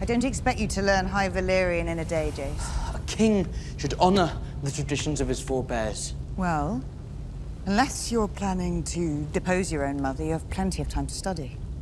I don't expect you to learn High Valyrian in a day, Jace. A king should honor the traditions of his forebears. Well, unless you're planning to depose your own mother, you have plenty of time to study.